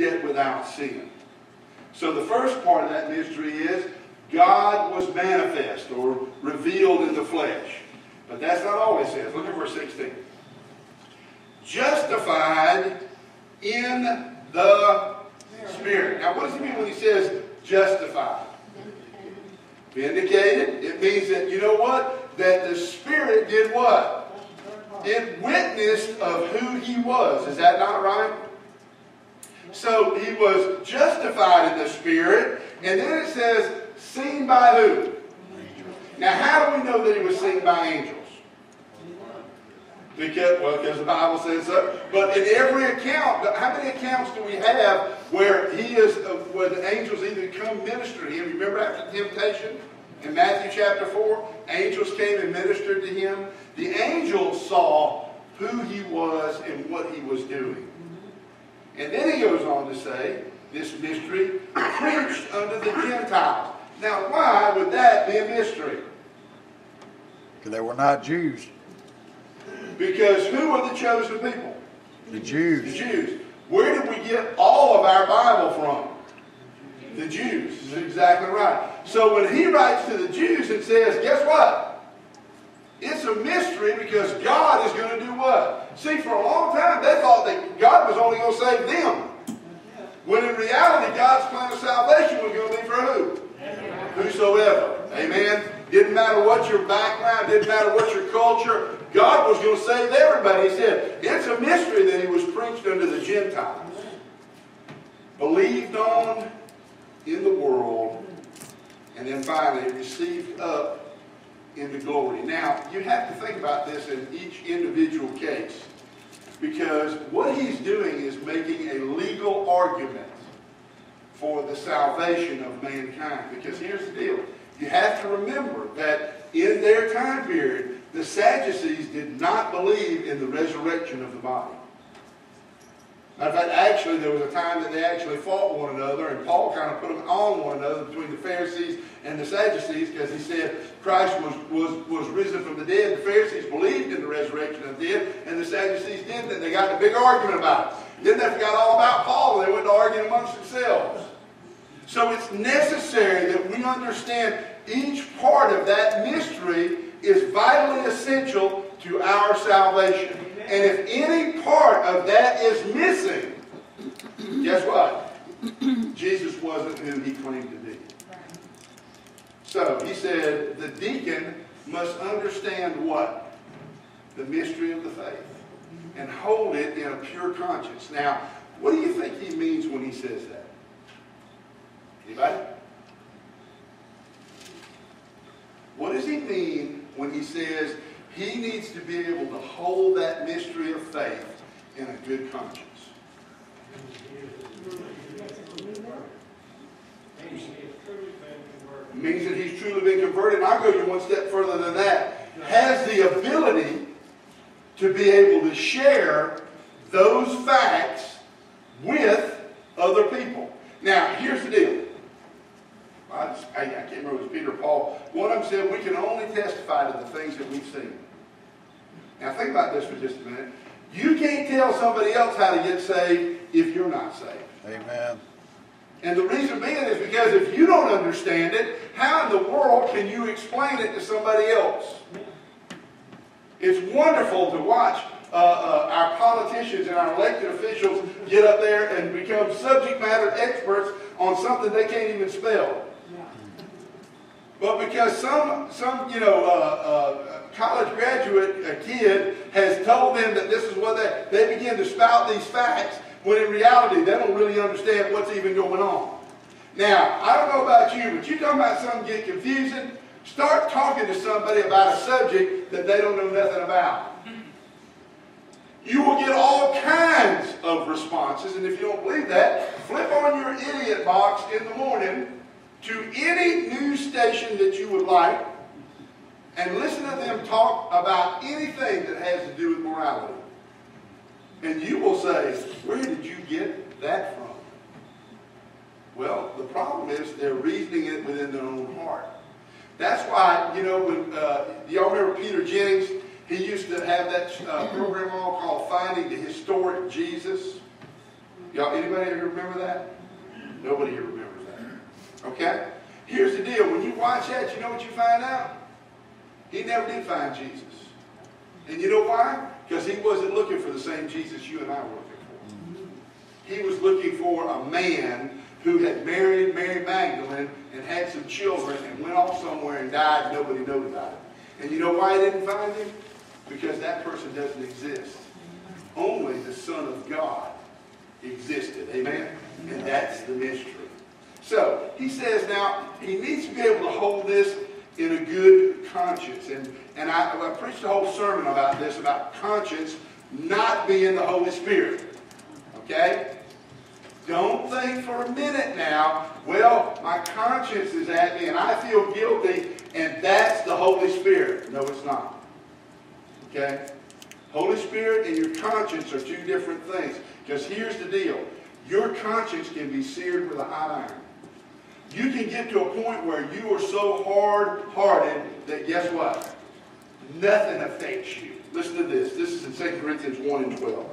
yet without sin. So the first part of that mystery is God was manifest or revealed in the flesh. But that's not all he says. Look at verse 16. Justified in the Spirit. Now, what does he mean when he says justified? Vindicated. It means that, you know what? That the Spirit did what? It witnessed of who he was. Is that not right? So he was justified in the Spirit. And then it says, seen by who? Now, how do we know that he was seen by angels? Because, well, because the Bible says so. But in every account, how many accounts do we have where he is, uh, where the angels either come minister to him? Remember after the temptation in Matthew chapter 4? Angels came and ministered to him. The angels saw who he was and what he was doing. And then he goes on to say, this mystery preached unto the Gentiles. Now, why would that be a mystery? Because they were not Jews. Because who are the chosen people? The Jews. The Jews. Where did we get all of our Bible from? The Jews. That's exactly right. So when he writes to the Jews and says, guess what? It's a mystery because God is going to do what? See, for a long time they thought that God was only going to save them. When in reality, God's plan of salvation was going to be for who? Whosoever. Amen. Didn't matter what your background, didn't matter what your culture, God was going to save everybody. He said, it's a mystery that he was preached unto the Gentiles. Believed on in the world, and then finally received up into glory. Now, you have to think about this in each individual case. Because what he's doing is making a legal argument for the salvation of mankind. Because here's the deal. You have to remember that in their time period, the Sadducees did not believe in the resurrection of the body. Of fact, actually, there was a time that they actually fought one another, and Paul kind of put them on one another between the Pharisees and the Sadducees because he said Christ was, was, was risen from the dead. The Pharisees believed in the resurrection of the dead, and the Sadducees didn't, and they got in a big argument about it. Then they forgot all about Paul, and they went to arguing amongst themselves. So it's necessary that we understand each part of that mystery is vitally essential to our salvation. And if any part of that is missing, guess what? Jesus wasn't who he claimed to be. So he said the deacon must understand what? The mystery of the faith. And hold it in a pure conscience. Now, what do you think he means when he says that? Anybody? What does he mean when he says he needs to be able to hold that mystery of faith in a good conscience? It means that he's truly been converted. I'll go you one step further than that. Has the ability to be able to share those facts with other people. Now, here's the deal. I, just, I, I can't remember if it was Peter or Paul. One of them said, we can only testify to the things that we've seen. Now, think about this for just a minute. You can't tell somebody else how to get saved if you're not saved. Amen. And the reason being is because if you don't understand it, how in the world can you explain it to somebody else? It's wonderful to watch uh, uh, our politicians and our elected officials get up there and become subject matter experts on something they can't even spell. But because some, some you know, uh, uh, college graduate a kid has told them that this is what they, they begin to spout these facts when in reality they don't really understand what's even going on. Now, I don't know about you, but you talking about something get confusing, start talking to somebody about a subject that they don't know nothing about. You will get all kinds of responses, and if you don't believe that, flip on your idiot box in the morning to any news station that you would like and listen to them talk about anything that has to do with morality. And you will say, where did you get that from? Well, the problem is they're reasoning it within their own heart. That's why, you know, when, uh, y'all remember Peter Jennings? He used to have that uh, program on called Finding the Historic Jesus. Y'all, anybody here remember that? Nobody here remembers. Okay? Here's the deal. When you watch that, you know what you find out? He never did find Jesus. And you know why? Because he wasn't looking for the same Jesus you and I were looking for. He was looking for a man who had married Mary Magdalene and had some children and went off somewhere and died nobody knows about it. And you know why he didn't find him? Because that person doesn't exist. Only the Son of God existed. Amen? And that's the mystery. So, he says now, he needs to be able to hold this in a good conscience. And, and I, I preached a whole sermon about this, about conscience not being the Holy Spirit. Okay? Don't think for a minute now, well, my conscience is at me and I feel guilty and that's the Holy Spirit. No, it's not. Okay? Holy Spirit and your conscience are two different things. Because here's the deal. Your conscience can be seared with a hot iron. You can get to a point where you are so hard-hearted that guess what? Nothing affects you. Listen to this. This is in 2 Corinthians 1 and 12.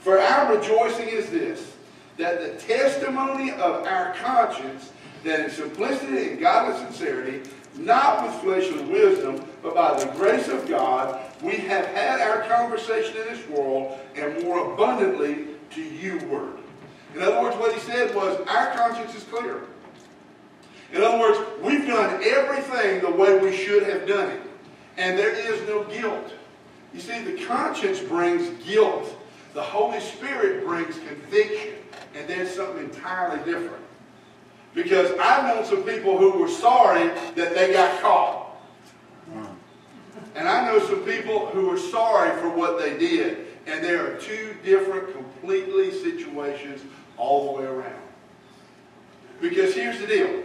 For our rejoicing is this, that the testimony of our conscience, that in simplicity and godly sincerity, not with fleshly wisdom, but by the grace of God, we have had our conversation in this world, and more abundantly to you word. In other words, what he said was, our conscience is clear. In other words, we've done everything the way we should have done it. And there is no guilt. You see, the conscience brings guilt. The Holy Spirit brings conviction. And there's something entirely different. Because I've known some people who were sorry that they got caught. And I know some people who are sorry for what they did. And there are two different, completely situations all the way around. Because here's the deal.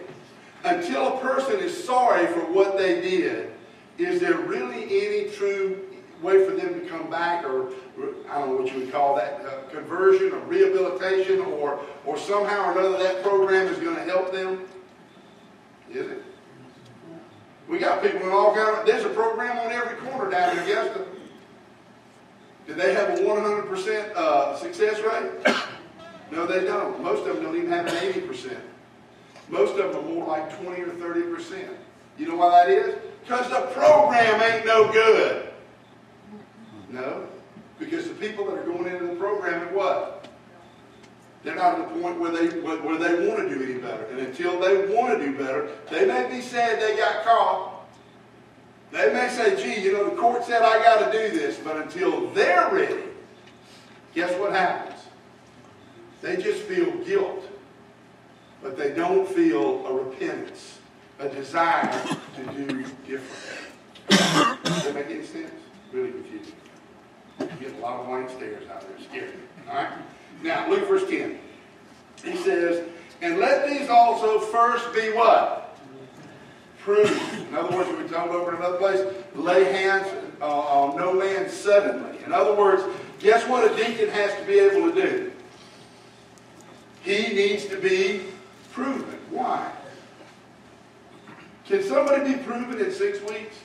Until a person is sorry for what they did, is there really any true way for them to come back or I don't know what you would call that, uh, conversion or rehabilitation or, or somehow or another that program is going to help them? Is it? We got people in all kinds of, there's a program on every corner down in Augusta. Do they have a 100% uh, success rate? No, they don't. Most of them don't even have an 80%. Most of them are more like 20 or 30%. You know why that is? Because the program ain't no good. No. Because the people that are going into the program what? They're not at the point where they, where they want to do any better. And until they want to do better, they may be sad they got caught. They may say, gee, you know, the court said I got to do this. But until they're ready, guess what happens? They just feel guilt. But they don't feel a repentance, a desire to do different. Does that make any sense? Really confusing. You get a lot of blank stares out there. Scary. All right? Now, look at verse 10. He says, And let these also first be what? Proved. In other words, we told over in another place, lay hands uh, on no man suddenly. In other words, guess what a deacon has to be able to do? He needs to be proven. Why? Can somebody be proven in six weeks?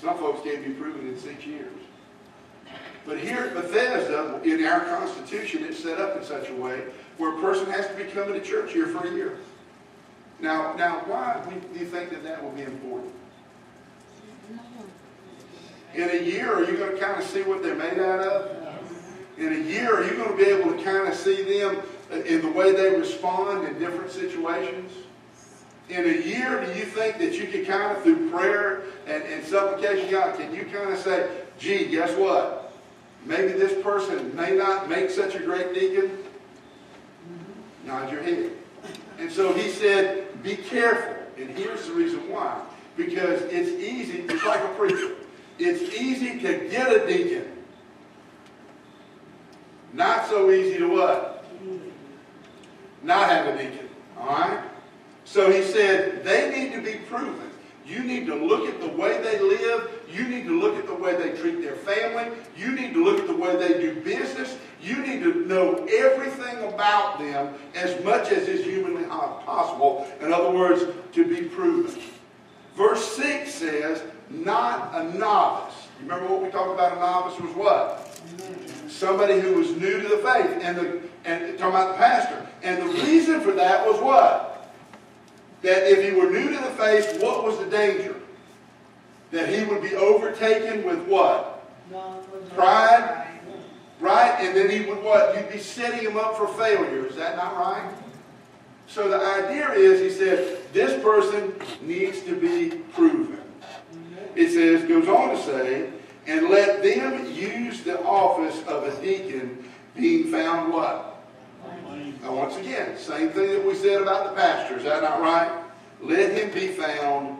Some folks can't be proven in six years. But here at Bethesda, in our Constitution, it's set up in such a way where a person has to be coming to church here for a year. Now, now, why do you think that that will be important? In a year, are you going to kind of see what they're made out of? In a year, are you going to be able to kind of see them in the way they respond in different situations? In a year, do you think that you can kind of, through prayer and, and supplication, God, can you kind of say, gee, guess what? Maybe this person may not make such a great deacon. Mm-hmm. Nod your head. And so he said, be careful. And here's the reason why. Because it's easy, it's like a preacher. It's easy to get a deacon. Not so easy to what? Not have a deacon. All right? So he said, they need to be proven. You need to look at the way they live. You need to look at the way they treat their family. You need to look at the way they do business. You need to know everything about them as much as is humanly possible. In other words, to be proven. Verse 6 says, not a novice. You remember what we talked about a novice was what? Somebody who was new to the faith, and the and talking about the pastor. And the reason for that was what? That if he were new to the faith, what was the danger? That he would be overtaken with what? Pride. Right? And then he would what? You'd be setting him up for failure. Is that not right? So the idea is, he said, this person needs to be proven. It says, goes on to say, and let them use the office of a deacon being found what? Now once again, same thing that we said about the pastor. Is that not right? Let him be found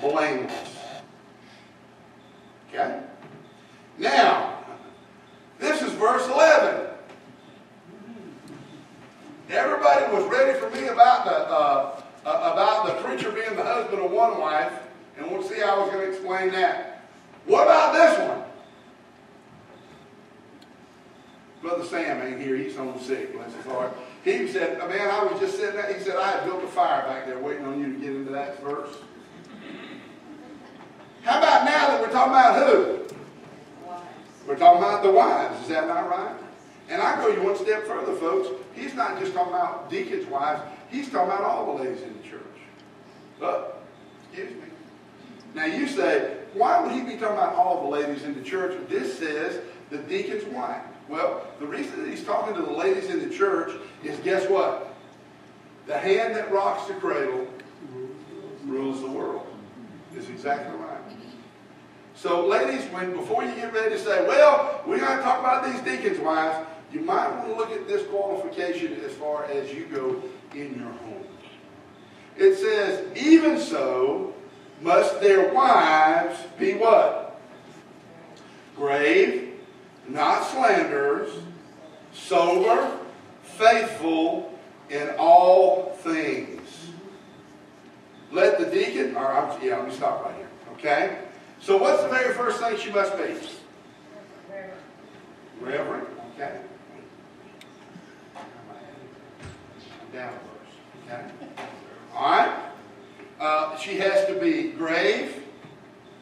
blameless. Okay? Now, this is verse 11. Everybody was ready for me about the uh, uh, about the preacher being the husband of one wife, and we'll see how I was going to explain that. What about this one? Brother Sam ain't here. He's home sick. Bless his heart. He said, man, I was just sitting there. He said, I had built a fire back there waiting on you to get into that verse. How about now that we're talking about who? Wives. We're talking about the wives. Is that not right? And I go you one step further, folks. He's not just talking about deacons' wives. He's talking about all the ladies in the church. But, excuse me. Now you say, why would he be talking about all the ladies in the church? This says the deacon's wife. Well, the reason that he's talking to the ladies in the church is guess what? The hand that rocks the cradle rules the world. Is exactly right. So, ladies, when before you get ready to say, well, we're going to talk about these deacons' wives, you might want to look at this qualification as far as you go in your home. It says, even so, must their wives be what? Grave, not slanderers, sober, faithful in all things. Let the deacon, or I'm, yeah, let me stop right here, okay? So what's the very first thing she must be? Reverend. Reverend, okay. Down first, okay? All right? Uh, she has to be grave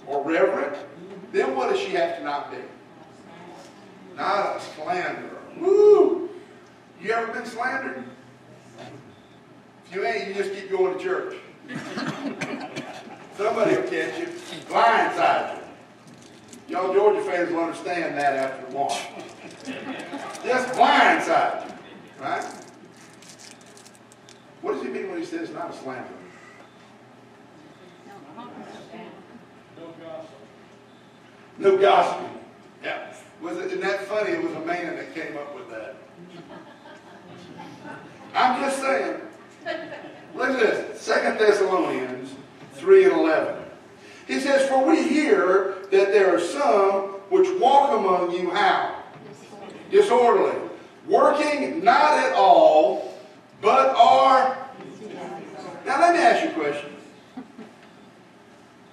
or reverent. Then what does she have to not be? Not a slanderer. Woo! You ever been slandered? If you ain't, you just keep going to church. Somebody will catch you. Blindside you. Y'all Georgia fans will understand that after a while. Just blindside you. Right? What does he mean when he says not a slanderer? No gospel. Yeah. Was it, isn't that funny? It was a man that came up with that. I'm just saying. Look at this. Second Thessalonians 3 and 11. He says, For we hear that there are some which walk among you how? Disorderly. Working not at all, but are... Now let me ask you a question.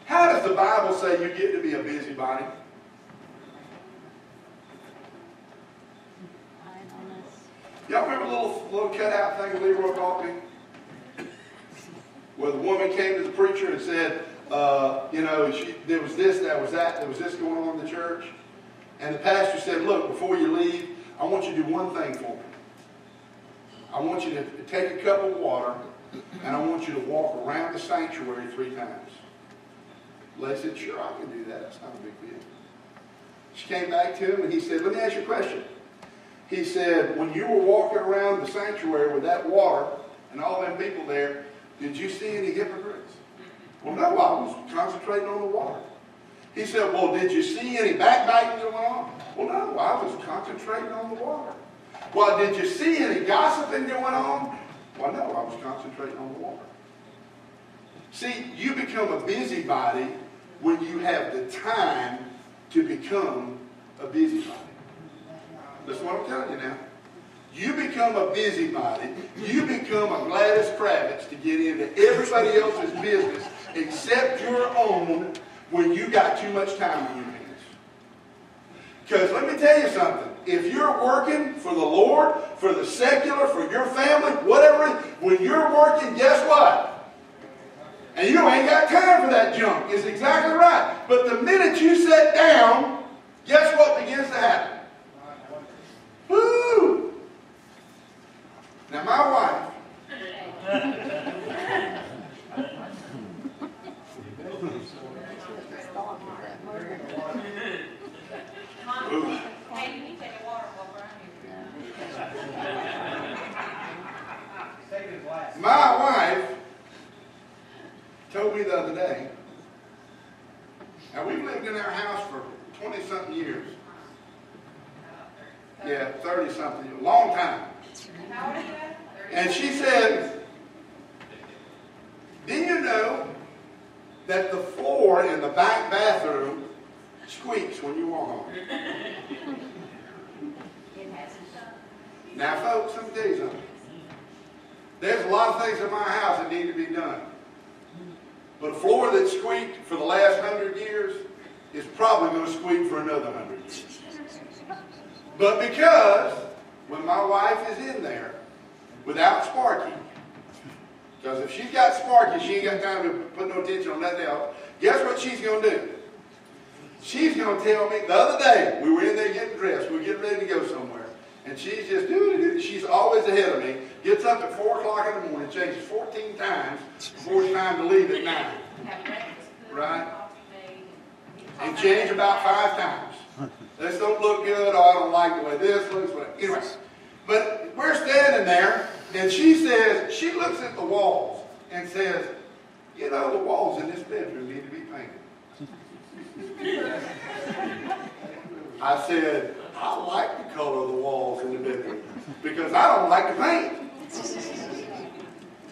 How does the Bible say you get to be a busybody? Y'all remember the little, little cutout thing of Leroy Coffee? Where the woman came to the preacher and said, uh, you know, she, there was this, there was that, there was this going on in the church. And the pastor said, look, before you leave, I want you to do one thing for me. I want you to take a cup of water and I want you to walk around the sanctuary three times. Les said, sure, I can do that. That's not a big deal. She came back to him and he said, let me ask you a question. He said, when you were walking around the sanctuary with that water and all them people there, did you see any hypocrites? Well, no, I was concentrating on the water. He said, well, did you see any backbiting going on? Well, no, I was concentrating on the water. Well, did you see any gossiping going on? Well, no, I was concentrating on the water. See, you become a busybody when you have the time to become a busybody. That's what I'm telling you now. You become a busybody. You become a Gladys Kravitz to get into everybody else's business except your own when you got too much time in your hands. Because let me tell you something. If you're working for the Lord, for the secular, for your family, whatever, when you're working, guess what? And you ain't got time for that junk. It's exactly right. But the minute you sit down, guess what begins to happen? Now, my wife, Ooh. Hey, you need to take a water while we're here. my wife told me the other day, and we've lived in our house for 20 something years. Yeah, 30 something, a long time. How old are you? And she said, Do you know that the floor in the back bathroom squeaks when you walk on it? It hasn't. Now, folks, let me tell you something. There's a lot of things in my house that need to be done. But a floor that squeaked for the last hundred years is probably going to squeak for another hundred years. But because when my wife is in there without Sparky, because if she's got Sparky, she ain't got time to put no attention on nothing else. Guess what she's going to do? She's going to tell me, the other day, we were in there getting dressed, we were getting ready to go somewhere, and she's just doing it. She's always ahead of me, gets up at 4 o'clock in the morning, changes 14 times before it's time to leave at 9, Have breakfast cooked, Right. and change about five times. This don't look good, or I don't like the way this looks, but anyway. But we're standing there, and she says, she looks at the walls and says, you know, the walls in this bedroom need to be painted. I said, I like the color of the walls in the bedroom because I don't like the paint.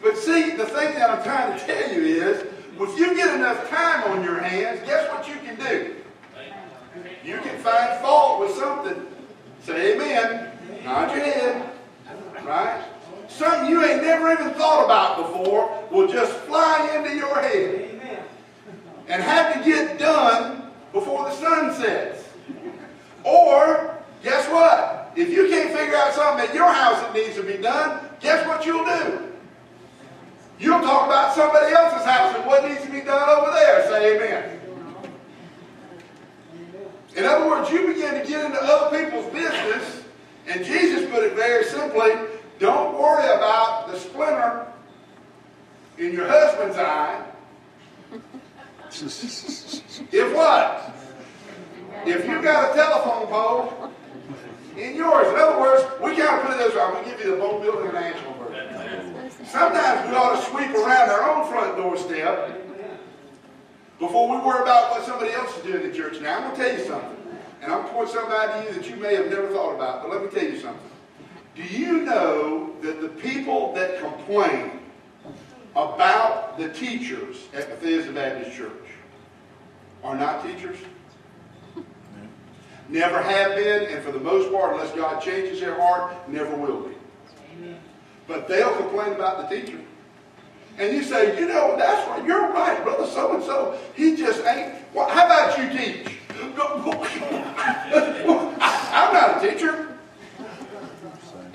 But see, the thing that I'm trying to tell you is, if you get enough time on your hands, guess what you can do? You can find fault with something. Say amen. Nod your head. Right? Something you ain't never even thought about before will just fly into your head. And have to get done before the sun sets. Or, guess what? If you can't figure out something at your house that needs to be done, guess what you'll do? You'll talk about somebody else's house and what needs to be done over there. Say amen. In other words, you begin to get into other people's business, and Jesus put it very simply, don't worry about the splinter in your husband's eye. If what? If you got a telephone pole in yours. In other words, we kind of put it this way. I'm going to give you the boat building international version. Sometimes we ought to sweep around our own front doorstep before we worry about what somebody else is doing in the church. Now, I'm going to tell you something. And I'm going to point something out to you that you may have never thought about, but let me tell you something. Do you know that the people that complain about the teachers at Bethesda Baptist Church are not teachers? Never have been, and for the most part, unless God changes their heart, never will be. But they'll complain about the teacher. And you say, you know, that's right, you're right, brother so and so. He just ain't. Well, how about you teach? I'm not a teacher.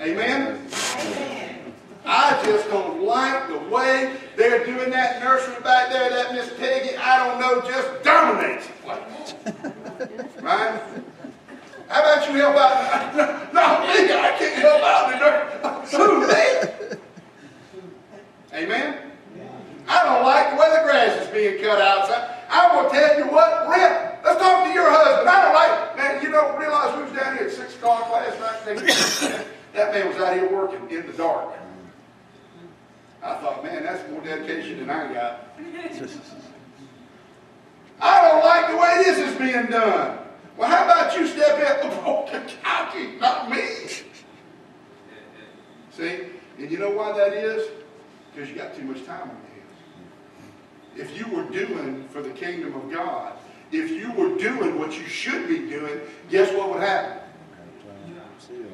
Amen? I just don't like the way they're doing that nursery back there. That Miss Peggy, I don't know, just dominates the place. Right? You help out? Not me. I can't help out in there. Amen? I don't like the way the grass is being cut outside. I'm going to tell you what, Rip, let's talk to your husband. I don't like, man, you don't realize we was down here at 6 o'clock last night? that man was out here working in the dark. I thought, man, that's more dedication than I got. I don't like the way this is being done. Well, how about you step in? Oh, Kentucky, not me. See? And you know why that is? Because you got too much time on your hands. If you were doing for the kingdom of God, if you were doing what you should be doing, guess what would happen?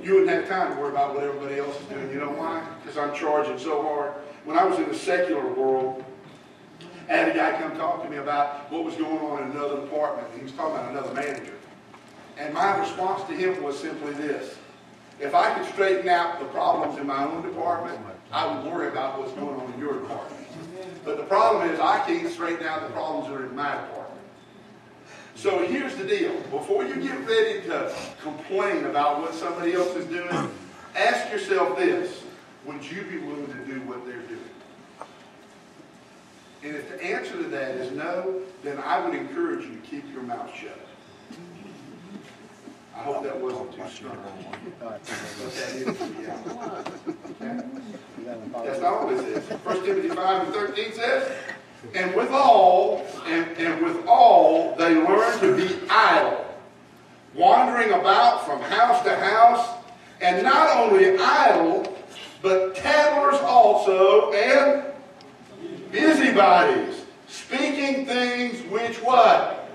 You wouldn't have time to worry about what everybody else is doing. You know why? Because I'm charging so hard. When I was in the secular world, I had a guy come talk to me about what was going on in another department. He was talking about another manager. And my response to him was simply this. If I could straighten out the problems in my own department, I would worry about what's going on in your department. But the problem is I can't straighten out the problems that are in my department. So here's the deal. Before you get ready to complain about what somebody else is doing, ask yourself this. would you be willing to do what they're doing? And if the answer to that is no, then I would encourage you to keep your mouth shut. I hope that wasn't too strong. But that is the reality. Okay? That's not all it says. First Timothy five and thirteen says, and withal, and, and with all, they learn to be idle, wandering about from house to house, and not only idle, but tattlers also, and busybodies, speaking things which what?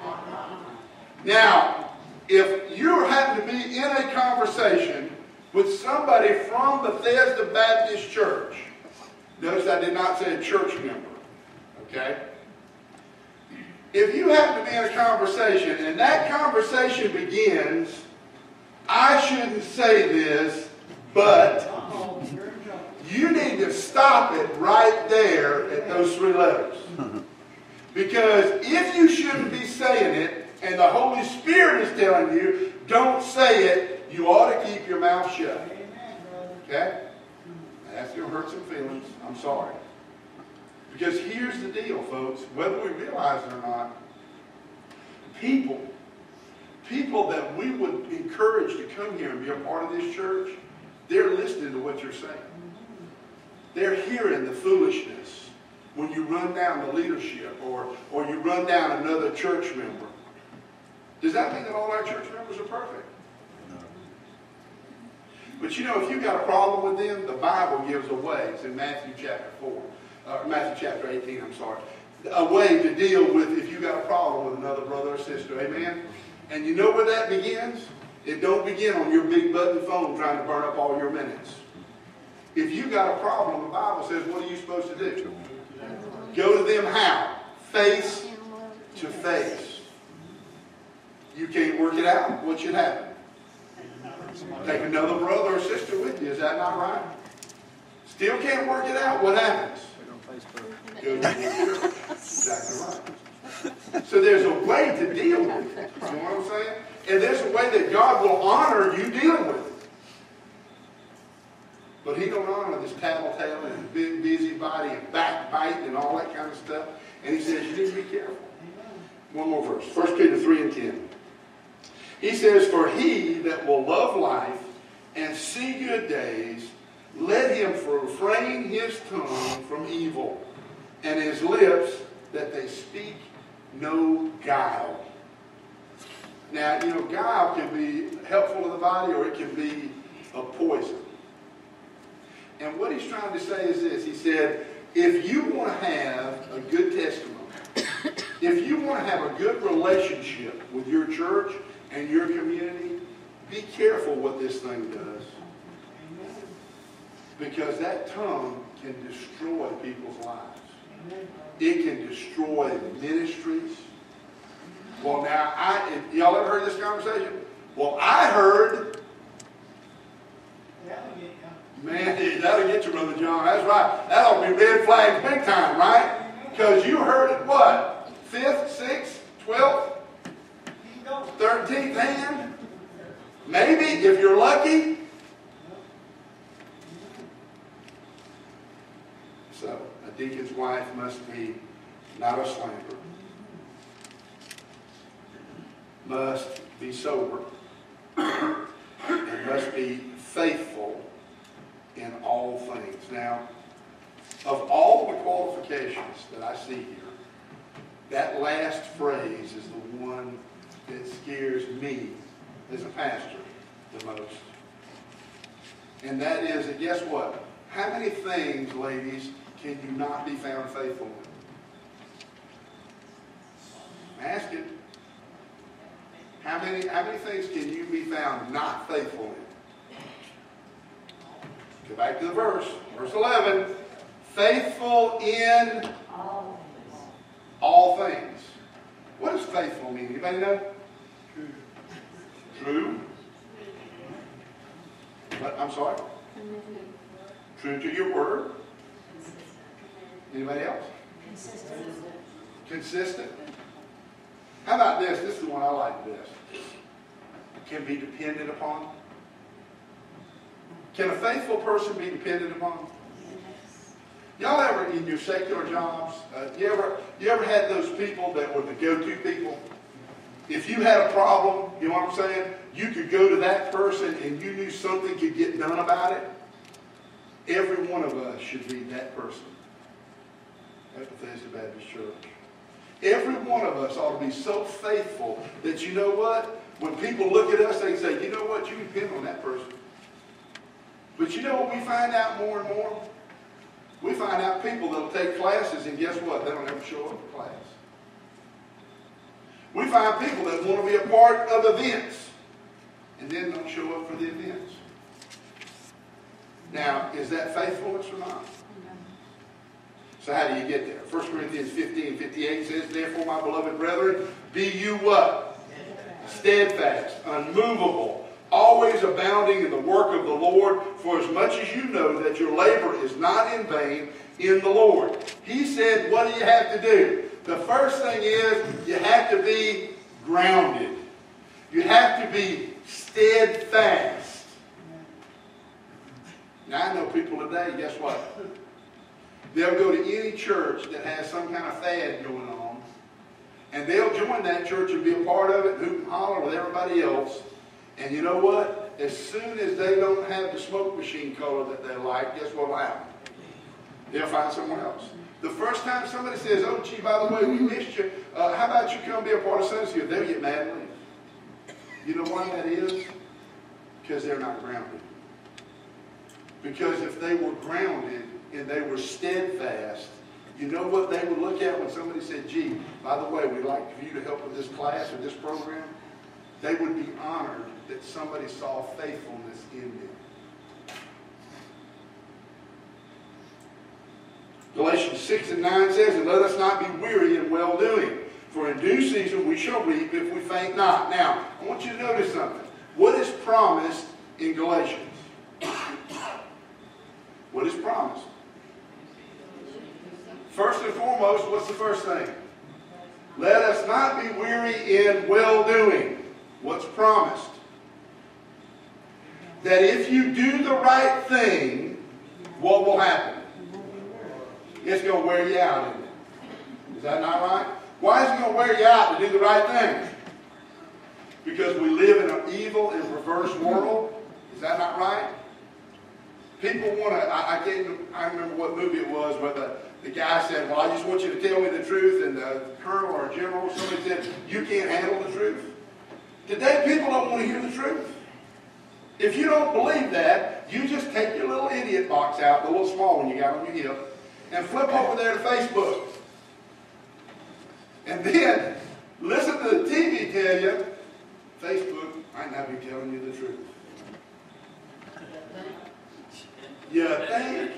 Now, if you happen to be in a conversation with somebody from Bethesda Baptist Church, notice I did not say a church member, okay? If you happen to be in a conversation and that conversation begins, I shouldn't say this, but you need to stop it right there at those three letters. Because if you shouldn't be saying it, and the Holy Spirit is telling you, don't say it, you ought to keep your mouth shut. Okay? That's going to hurt some feelings. I'm sorry. Because here's the deal, folks. Whether we realize it or not, people, people that we would encourage to come here and be a part of this church, they're listening to what you're saying. They're hearing the foolishness when you run down the leadership or, or you run down another church member. Does that mean that all our church members are perfect? But you know, if you've got a problem with them, the Bible gives a way. It's in Matthew chapter 4, uh, Matthew chapter 18, I'm sorry. A way to deal with if you got a problem with another brother or sister. Amen? And you know where that begins? It don't begin on your big button phone trying to burn up all your minutes. If you got a problem, the Bible says, what are you supposed to do? Go to them how? Face to face. You can't work it out. What should happen? Take another brother or sister with you. Is that not right? Still can't work it out. What happens? Go to the church. Exactly right. So there's a way to deal with it. You know what I'm saying? And there's a way that God will honor you dealing with it. But he don't honor this tattletale and big busybody and backbite and all that kind of stuff. And he says you need to be careful. One more verse. 1 Peter 3 and 10. He says, For he that will love life and see good days, let him refrain his tongue from evil, and his lips that they speak no guile. Now, you know, guile can be helpful to the body or it can be a poison. And what he's trying to say is this. He said, if you want to have a good testimony, if you want to have a good relationship with your church and your community, be careful what this thing does. Because that tongue can destroy people's lives. It can destroy ministries. Well, now, I, y'all ever heard this conversation? Well, I heard Man, that'll get you, Brother John. That's right. That'll be red flag big time, right? Because you heard it what? Fifth, sixth, twelfth, thirteenth hand? Maybe, if you're lucky. So, a deacon's wife must be not a slanderer. Must be sober. and must be faithful in all things. Now, of all the qualifications that I see here, that last phrase is the one that scares me as a pastor the most. And that is that guess what? How many things, ladies, can you not be found faithful? I'm. How many, how many things can you be found not faithful in? Go back to the verse, verse 11. Faithful in all things. What does faithful mean? Anybody know? True. True. What? I'm sorry? True to your word. Anybody else? Consistent. Consistent. How about this? This is the one I like this. Can be depended upon. Can a faithful person be depended upon? Y'all ever, in your secular jobs, uh, you ever you ever had those people that were the go-to people? If you had a problem, you know what I'm saying? You could go to that person and you knew something could get done about it. Every one of us should be that person at the Bethesda Baptist Church. Every one of us ought to be so faithful that you know what? When people look at us, they say, you know what? You depend on that person. But you know what we find out more and more? We find out people that'll take classes and guess what? They don't ever show up for class. We find people that want to be a part of events and then don't show up for the events. Now, is that faithfulness or not? So how do you get there? 1 Corinthians 15, 58 says, Therefore, my beloved brethren, be you what? Steadfast, unmovable, always abounding in the work of the Lord, for as much as you know that your labor is not in vain in the Lord. He said, what do you have to do? The first thing is you have to be grounded. You have to be steadfast. Now I know people today, guess what? They'll go to any church that has some kind of fad going on, and they'll join that church and be a part of it, hoot and holler with everybody else. And you know what? As soon as they don't have the smoke machine color that they like, guess what will happen? They'll find someone else. The first time somebody says, oh, gee, by the way, we missed you, uh, how about you come be a part of Sunday school? They'll get mad and. You know why that is? Because they're not grounded. Because if they were grounded and they were steadfast, you know what they would look at when somebody said, gee, by the way, we'd like for you to help with this class or this program? They would be honored that somebody saw faithfulness in them. Galatians 6 and 9 says, And let us not be weary in well-doing, for in due season we shall reap if we faint not. Now, I want you to notice something. What is promised in Galatians? What is promised? First and foremost, what's the first thing? Let us not be weary in well-doing. What's promised? That if you do the right thing, what will happen? It's going to wear you out, isn't it? Is that not right? Why is it going to wear you out to do the right thing? Because we live in an evil and perverse world. Is that not right? People want to, I, I can't, I remember what movie it was, but the, the guy said, well, I just want you to tell me the truth. And the colonel or general, somebody said, you can't handle the truth. Today, people don't want to hear the truth. If you don't believe that, you just take your little idiot box out, the little small one you got on your hip, and flip over there to Facebook. And then listen to the TV tell you, Facebook might not be telling you the truth. You think?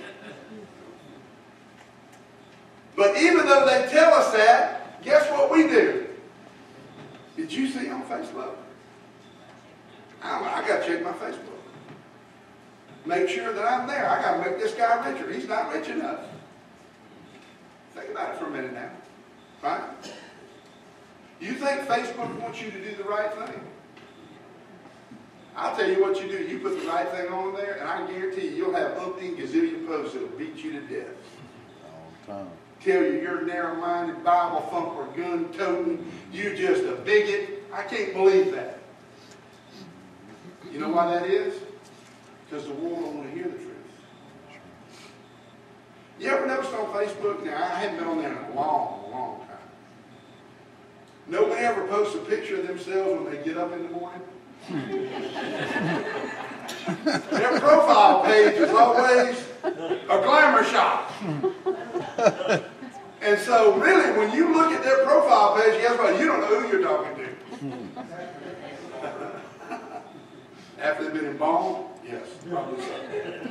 But even though they tell us that, guess what we do? Did you see on Facebook? I, I got to check my Facebook. Make sure that I'm there. I got to make this guy richer. He's not rich enough. Think about it for a minute now. Right? You think Facebook wants you to do the right thing? I'll tell you what you do. You put the right thing on there, and I guarantee you, you'll have umpteen gazillion posts that'll beat you to death. All the time. Tell you you're narrow-minded, Bible thumper, gun-toting, you just a bigot. I can't believe that. You know why that is? Because the world don't want to hear the truth. You ever noticed on Facebook, now I haven't been on there in a long, long time. Nobody ever posts a picture of themselves when they get up in the morning? Their profile page is always a glamour shot. And so really, when you look at their profile page, guess what? You don't know who you're talking to. After they've been embalmed? Yes, probably so.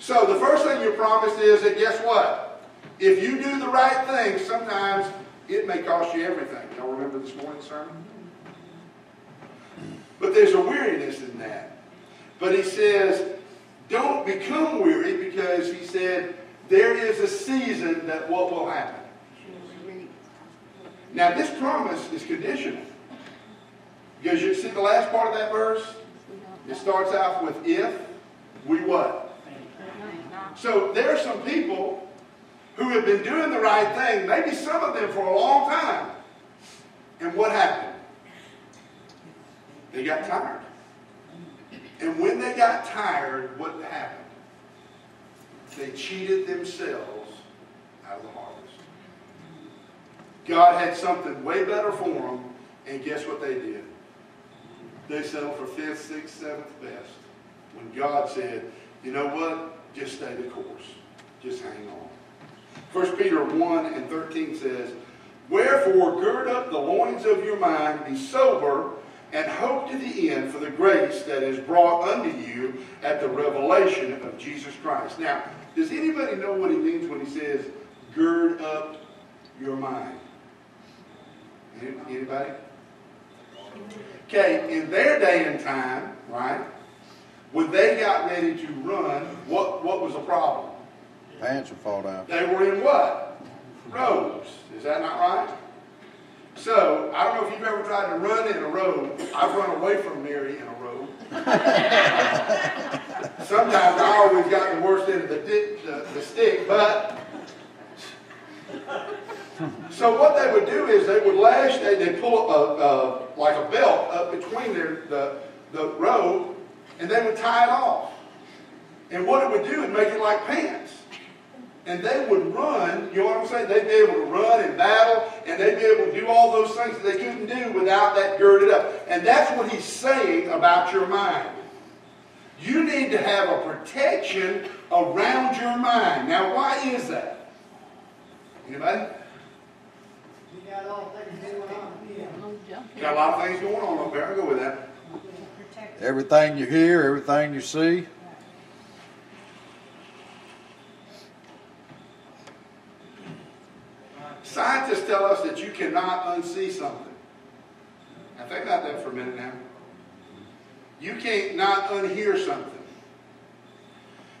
So the first thing you're promised is that guess what? If you do the right thing, sometimes it may cost you everything. Y'all remember this morning's sermon? But there's a weariness in that. But he says, don't become weary because he said, there is a season that what will happen. Now this promise is conditional. Because you see the last part of that verse? It starts out with if, we what? So there are some people who have been doing the right thing, maybe some of them for a long time. And what happened? They got tired. And when they got tired, what happened? They cheated themselves out of the harvest. God had something way better for them, and guess what they did? They settled for fifth, sixth, seventh best. When God said, you know what? Just stay the course. Just hang on. 1 Peter 1 and 13 says, Wherefore gird up the loins of your mind, be sober, and hope to the end for the grace that is brought unto you at the revelation of Jesus Christ. Now, does anybody know what he means when he says, gird up your mind? Anybody? Okay, in their day and time, right, when they got ready to run, what, what was the problem? Pants will fall down. They were in what? Robes. Is that not right? So, I don't know if you've ever tried to run in a robe. I've run away from Mary in a robe. Sometimes I always got the worst end of the, the, the stick, but. So what they would do is they would lash, they, they pull a, a, like a belt up between their, the, the robe, and they would tie it off. And what it would do is make it like pants. And they would run, you know what I'm saying? They'd be able to run and battle, and they'd be able to do all those things that they couldn't do without that girded up. And that's what he's saying about your mind. You need to have a protection around your mind. Now, why is that? Anybody? You got all things going on. Got a lot of things going on up there. I'll go with that. Everything you hear, everything you see. Scientists tell us that you cannot unsee something. Now think about that for a minute now. You can't not unhear something.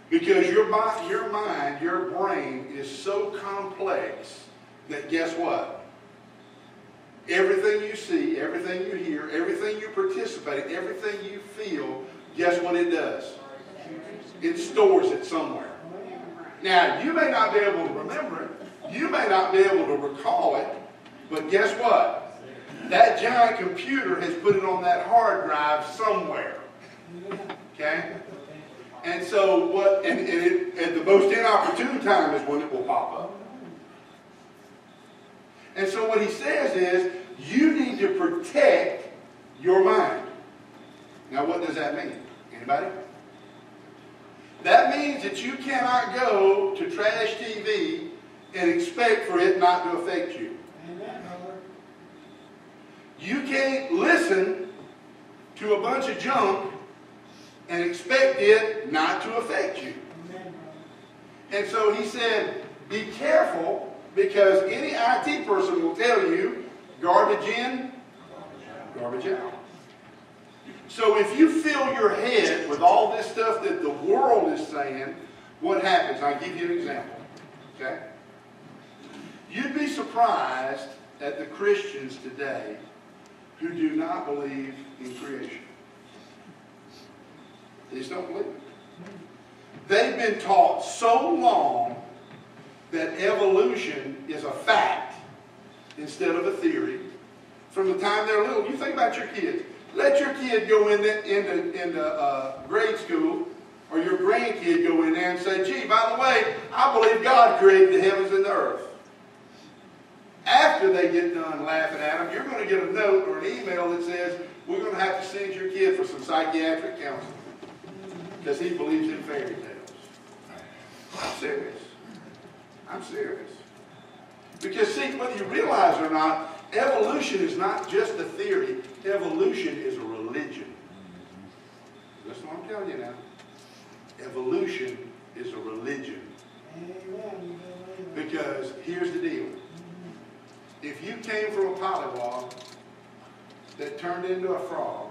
Because your, mi- your mind, your brain is so complex that guess what? Everything you see, everything you hear, everything you participate, everything you feel, guess what it does? It stores it somewhere. Now, you may not be able to remember it. You may not be able to recall it. But guess what? That giant computer has put it on that hard drive somewhere. Okay? And so what, and, and it, at the most inopportune time is when it will pop up. And so what he says is, you need to protect your mind. Now what does that mean? Anybody? That means that you cannot go to trash TV and expect for it not to affect you. You can't listen to a bunch of junk and expect it not to affect you. And so he said, be careful because any IT person will tell you garbage in, garbage out. So if you fill your head with all this stuff that the world is saying, what happens? I'll give you an example. Okay? You'd be surprised at the Christians today who do not believe in creation. They just don't believe it. They've been taught so long that evolution is a fact instead of a theory. From the time they're little, you think about your kids. Let your kid go into, into, into uh, grade school or your grandkid go in there and say, gee, by the way, I believe God created the heavens and the earth. After they get done laughing at them, you're going to get a note or an email that says, we're going to have to send your kid for some psychiatric counseling mm-hmm. because he believes in fairy tales. I'm serious. I'm serious. Because see, whether you realize it or not, evolution is not just a theory. Evolution is a religion. Mm-hmm. That's what I'm telling you now. Evolution is a religion. Amen. You better believe it. Because here's the deal. If you came from a pollywog that turned into a frog,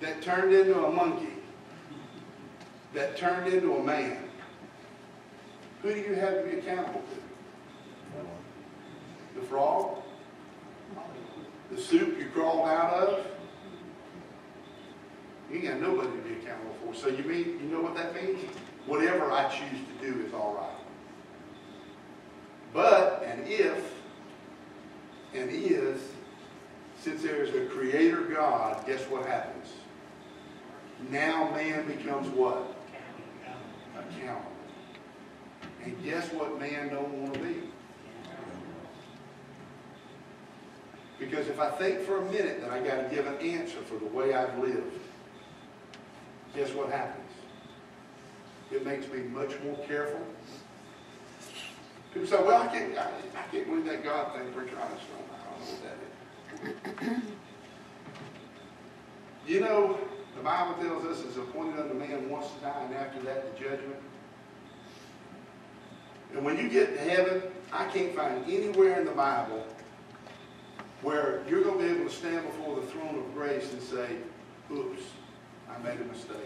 that turned into a monkey, that turned into a man, who do you have to be accountable to? The frog? The soup you crawled out of? You got nobody to be accountable for. So you mean, you know what that means? Whatever I choose to do is all right. But, and if, and is, since there is a creator God, guess what happens? Now man becomes what? Accountable. And guess what man don't want to be? Because if I think for a minute that I got to give an answer for the way I've lived, guess what happens? It makes me much more careful. People say, well, I can't, I, I can't believe that God thing, preacher. I just don't, I don't know what that is. You know, the Bible tells us it's appointed unto man once to die, and after that, the judgment. And when you get to heaven, I can't find anywhere in the Bible where you're going to be able to stand before the throne of grace and say, oops, I made a mistake.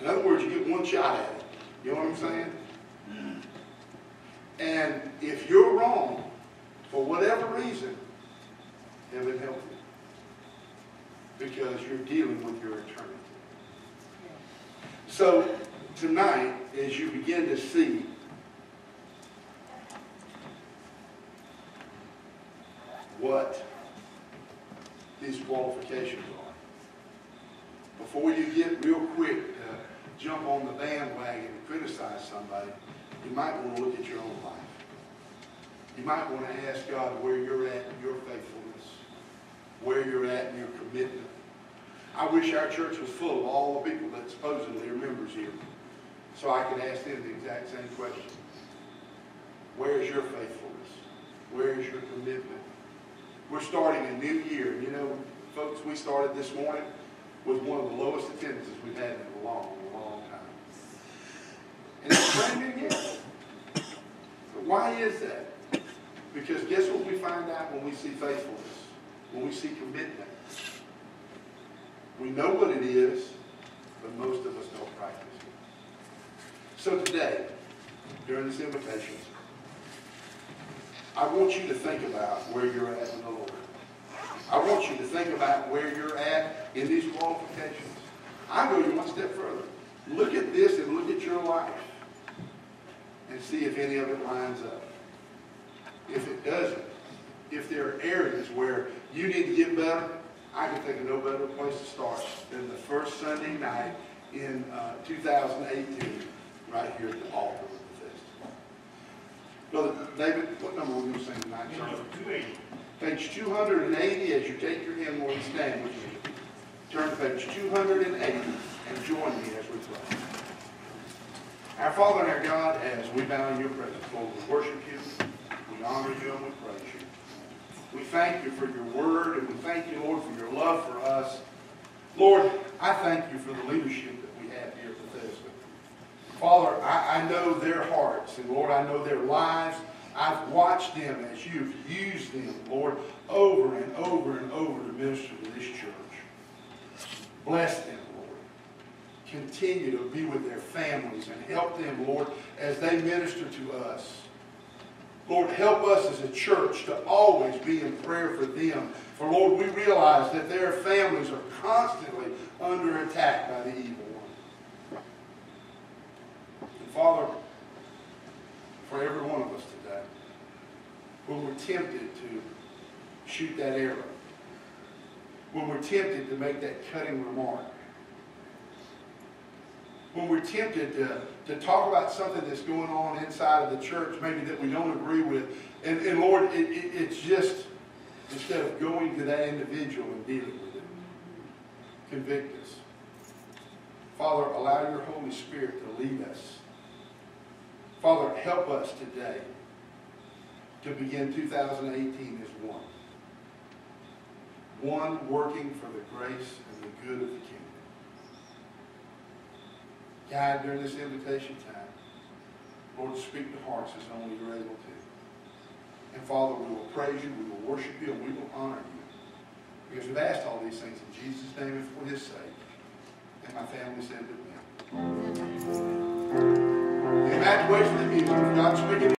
In other words, you get one shot at it. You know what I'm saying? Mm. And if you're wrong, for whatever reason, heaven help you. Because you're dealing with your eternity. So tonight, as you begin to see what these qualifications are, before you get real quick to jump on the bandwagon and criticize somebody, you might want to look at your own life. You might want to ask God where you're at in your faithfulness, where you're at in your commitment. I wish our church was full of all the people that supposedly are members here, so I could ask them the exact same question. Where is your faithfulness? Where is your commitment? We're starting a new year. You know, folks, we started this morning with one of the lowest attendances we've had in a long. And it's brand new. Why is that? Because guess what we find out when we see faithfulness, when we see commitment? We know what it is, but most of us don't practice it. So today, during this invitation, I want you to think about where you're at in the Lord. I want you to think about where you're at in these qualifications. I go you one step further. Look at this and look at your life and see if any of it lines up. If it doesn't, if there are areas where you need to get better, I can think of no better place to start than the first Sunday night in uh, 2018, right here at the altar of Bethesda. Brother David, what number are we going to sing tonight, sir? Page 280, as you take your hymn, will you stand with me? Turn to page 280 and join me as we pray. Our Father and our God, as we bow in your presence, Lord, we worship you, we honor you, and we praise you. We thank you for your word, and we thank you, Lord, for your love for us. Lord, I thank you for the leadership that we have here at Bethesda. Father, I, I know their hearts, and Lord, I know their lives. I've watched them as you've used them, Lord, over and over and over to minister to this church. Bless them. Continue to be with their families and help them, Lord, as they minister to us. Lord, help us as a church to always be in prayer for them. For, Lord, we realize that their families are constantly under attack by the evil one. And, Father, for every one of us today, when we're tempted to shoot that arrow, when we're tempted to make that cutting remark, when we're tempted to, to talk about something that's going on inside of the church, maybe that we don't agree with. And, and Lord, it, it, it's just, instead of going to that individual and dealing with it, convict us. Father, allow your Holy Spirit to lead us. Father, help us today to begin 2018 as one. One working for the grace and the good of the kingdom. God, during this invitation time, Lord, speak to hearts as only you're able to. And Father, we will praise you, we will worship you, and we will honor you. Because we've asked all these things in Jesus' name and for his sake. And my family said with me. Amen. Wait for the music. God speaking.